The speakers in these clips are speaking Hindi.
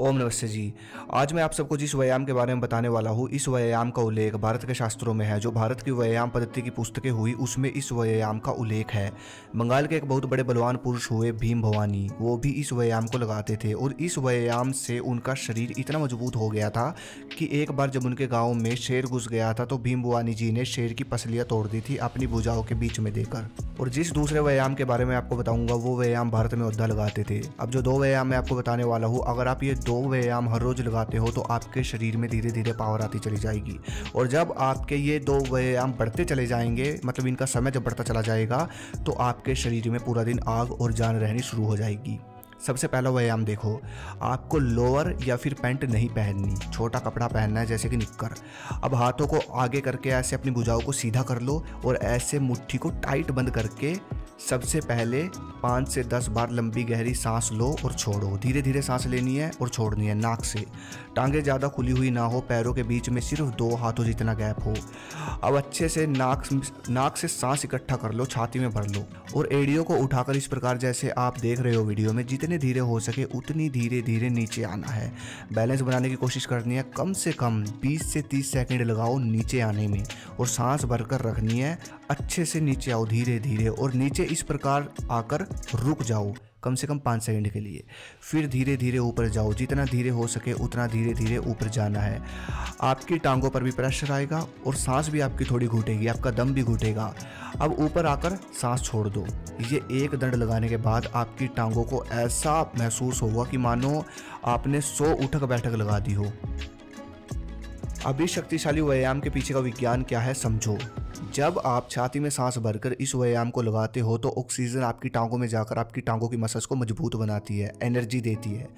ओम नमस्ते जी। आज मैं आप सबको जिस व्यायाम के बारे में बताने वाला हूँ, इस व्यायाम का उल्लेख भारत के शास्त्रों में है। जो भारत की व्यायाम पद्धति की पुस्तकें हुई, उसमें इस व्यायाम का उल्लेख है। बंगाल के एक बहुत बड़े बलवान पुरुष हुए भीम भवानी। वो भी इस व्यायाम को लगाते थे और इस व्यायाम से उनका शरीर इतना मज़बूत हो गया था कि एक बार जब उनके गाँव में शेर घुस गया था तो भीम भवानी जी ने शेर की पसलियाँ तोड़ दी थी अपनी भुजाओं के बीच में देकर। और जिस दूसरे व्यायाम के बारे में आपको बताऊँगा, वो व्यायाम भारत में उद्धा लगाते थे। अब जो दो व्यायाम मैं आपको बताने वाला हूँ, अगर आप ये दो व्यायाम हर रोज लगाते हो तो आपके शरीर में धीरे धीरे पावर आती चली जाएगी। और जब आपके ये दो व्यायाम बढ़ते चले जाएँगे मतलब इनका समय जब बढ़ता चला जाएगा तो आपके शरीर में पूरा दिन आग और जान रहनी शुरू हो जाएगी। सबसे पहला व्यायाम देखो, आपको लोअर या फिर पैंट नहीं पहननी, छोटा कपड़ा पहनना है जैसे कि निक्कर। अब हाथों को आगे करके ऐसे अपनी भुजाओं को सीधा कर लो और ऐसे मुट्ठी को टाइट बंद करके सबसे पहले पाँच से दस बार लंबी गहरी सांस लो और छोड़ो। धीरे धीरे सांस लेनी है और छोड़नी है नाक से। टांगे ज़्यादा खुली हुई ना हो, पैरों के बीच में सिर्फ़ दो हाथों जितना गैप हो। अब अच्छे से नाक नाक से सांस इकट्ठा कर लो, छाती में भर लो। और एडियो को उठाकर इस प्रकार जैसे आप देख रहे हो वीडियो में, जितने धीरे हो सके उतनी धीरे धीरे नीचे आना है। बैलेंस बनाने की कोशिश करनी है, कम से कम 20 से तीस सेकेंड लगाओ नीचे आने में। और सांस भरकर रखनी है अच्छे से नीचे आओ धीरे धीरे और नीचे इस प्रकार आकर रुक जाओ, कम से कम पाँच सेकंड के लिए। फिर धीरे धीरे ऊपर जाओ। जितना धीरे हो सके उतना धीरे धीरे ऊपर जाना है। आपकी टांगों पर भी प्रेशर आएगा और सांस भी आपकी थोड़ी घुटेगी, आपका दम भी घुटेगा। अब ऊपर आकर सांस छोड़ दो। ये एक दंड लगाने के बाद आपकी टांगों को ऐसा महसूस होगा कि मानो आपने सौ उठक बैठक लगा दी हो। अभी शक्तिशाली व्यायाम के पीछे का विज्ञान क्या है, समझो। जब आप छाती में सांस भरकर इस व्यायाम को लगाते हो तो ऑक्सीजन आपकी टांगों में जाकर आपकी टांगों की मसल्स को मज़बूत बनाती है, एनर्जी देती है।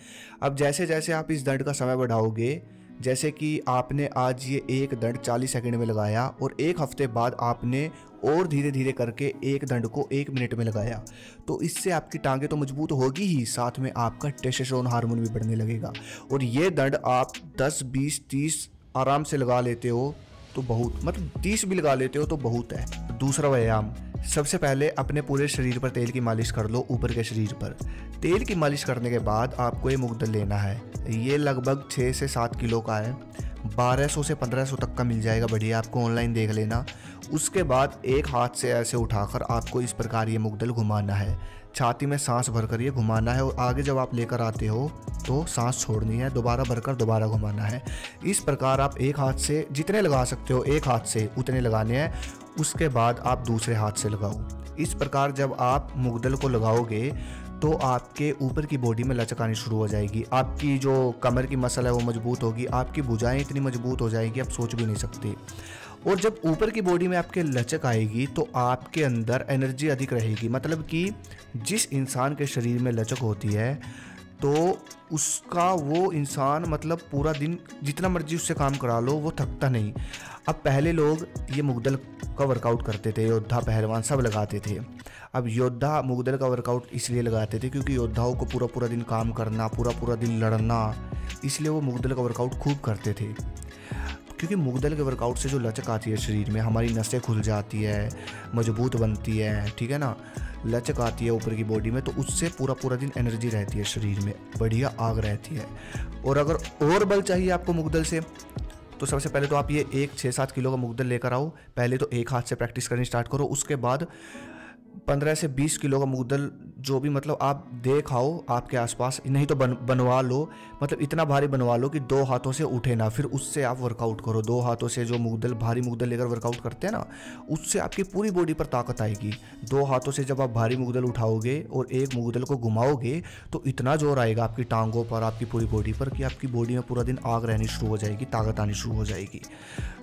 अब जैसे जैसे आप इस दंड का समय बढ़ाओगे, जैसे कि आपने आज ये एक दंड 40 सेकंड में लगाया और एक हफ़्ते बाद आपने और धीरे धीरे करके एक दंड को एक मिनट में लगाया तो इससे आपकी टांगे तो मज़बूत होगी ही, साथ में आपका टेस्टोस्टेरोन हार्मोन भी बढ़ने लगेगा। और ये दंड आप 10 20 30 आराम से लगा लेते हो तो बहुत मतलब तीस भी लगा लेते हो तो बहुत है। दूसरा व्यायाम, सबसे पहले अपने पूरे शरीर पर तेल की मालिश कर लो, ऊपर के शरीर पर। तेल की मालिश करने के बाद आपको ये मुगदल लेना है। ये लगभग छः से सात किलो का है। 1200 से 1500 तक का मिल जाएगा बढ़िया, आपको ऑनलाइन देख लेना। उसके बाद एक हाथ से ऐसे उठाकर आपको इस प्रकार ये मुग्दल घुमाना है। छाती में सांस भरकर ये घुमाना है और आगे जब आप लेकर आते हो तो सांस छोड़नी है, दोबारा भरकर दोबारा घुमाना है। इस प्रकार आप एक हाथ से जितने लगा सकते हो, एक हाथ से उतने लगाने हैं, उसके बाद आप दूसरे हाथ से लगाओ। इस प्रकार जब आप मुगदल को लगाओगे तो आपके ऊपर की बॉडी में लचक आनी शुरू हो जाएगी। आपकी जो कमर की मसल है, वो मज़बूत होगी, आपकी भुजाएँ इतनी मज़बूत हो जाएगी, आप सोच भी नहीं सकते। और जब ऊपर की बॉडी में आपके लचक आएगी तो आपके अंदर एनर्जी अधिक रहेगी। मतलब कि जिस इंसान के शरीर में लचक होती है तो उसका वो इंसान मतलब पूरा दिन जितना मर्ज़ी उससे काम करा लो, वो थकता नहीं। अब पहले लोग ये मुगदल का वर्कआउट करते थे, योद्धा, पहलवान सब लगाते थे। अब योद्धा मुगदल का वर्कआउट इसलिए लगाते थे क्योंकि योद्धाओं को पूरा पूरा दिन काम करना पूरा पूरा दिन लड़ना, इसलिए वो मुगदल का वर्कआउट खूब करते थे। क्योंकि मुगदल के वर्कआउट से जो लचक आती है शरीर में, हमारी नसें खुल जाती है, मज़बूत बनती है, ठीक है ना? लचक आती है ऊपर की बॉडी में तो उससे पूरा पूरा दिन एनर्जी रहती है शरीर में, बढ़िया आग रहती है। और अगर और बल चाहिए आपको मुगदल से तो सबसे पहले तो आप ये एक छः सात किलो का मुगदल लेकर आओ, पहले तो एक हाथ से प्रैक्टिस करनी स्टार्ट करो, उसके बाद पंद्रह से बीस किलो का मुगदल जो भी मतलब आप देख आओ आपके आसपास, नहीं तो बन, बनवा लो। मतलब इतना भारी बनवा लो कि दो हाथों से उठे ना, फिर उससे आप वर्कआउट करो। दो हाथों से जो मुगदल, भारी मुगदल लेकर वर्कआउट करते हैं ना, उससे आपकी पूरी बॉडी पर ताकत आएगी। दो हाथों से जब आप भारी मुगदल उठाओगे और एक मुगदल को घुमाओगे तो इतना ज़ोर आएगा आपकी टांगों पर, आपकी पूरी बॉडी पर कि आपकी बॉडी में पूरा दिन आग रहनी शुरू हो जाएगी, ताकत आनी शुरू हो जाएगी।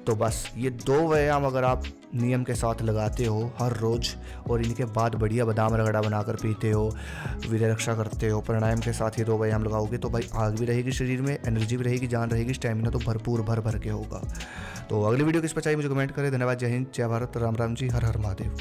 तो बस, ये दो व्यायाम अगर आप नियम के साथ लगाते हो हर रोज़ और इनके बाद बढ़िया बादाम रगड़ा बनाकर पीते हो विधय रक्षा करते हो, प्राणायाम के साथ ही दो व्यायाम लगाओगे तो भाई आग भी रहेगी शरीर में, एनर्जी भी रहेगी, जान रहेगी, स्टेमिना तो भरपूर भर भर के होगा। तो अगली वीडियो किस पर चाहिए मुझे कमेंट करें। धन्यवाद, जय हिंद, जय भारत, राम राम जी, हर हर महादेव।